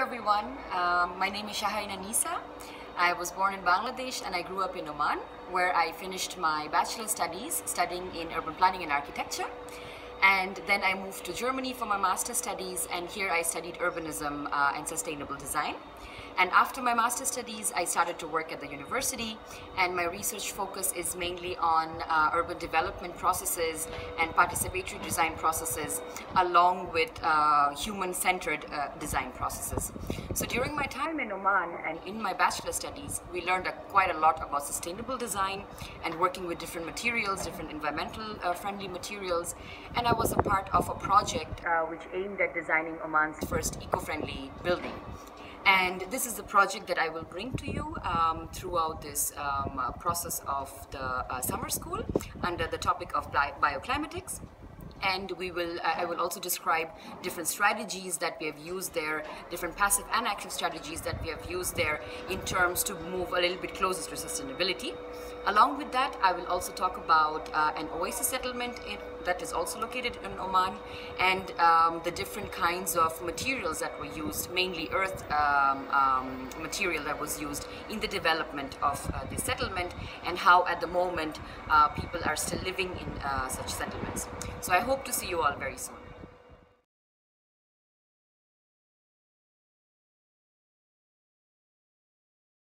everyone. Um, my name is Shaharin Nisa. I was born in Bangladesh and I grew up in Oman, where I finished my bachelor studies studying in urban planning and architecture. And then I moved to Germany for my master studies, and here I studied urbanism uh, and sustainable design. And after my master studies, I started to work at the university, and my research focus is mainly on uh, urban development processes and participatory design processes, along with uh, human-centered uh, design processes. So during my time in Oman and in my bachelor studies, we learned uh, quite a lot about sustainable design and working with different materials, different environmental uh, friendly materials. And I was a part of a project uh, which aimed at designing Oman's first eco-friendly building. And this is the project that I will bring to you um, throughout this um, uh, process of the uh, summer school under the topic of bi bioclimatics and we will uh, i will also describe different strategies that we have used there different passive and active strategies that we have used there in terms to move a little bit closer to sustainability along with that i will also talk about uh, an oasis settlement in, that is also located in oman and um, the different kinds of materials that were used mainly earth um, um, material that was used in the development of uh, the settlement and how at the moment uh, people are still living in uh, such settlements so i hope to see you all very soon.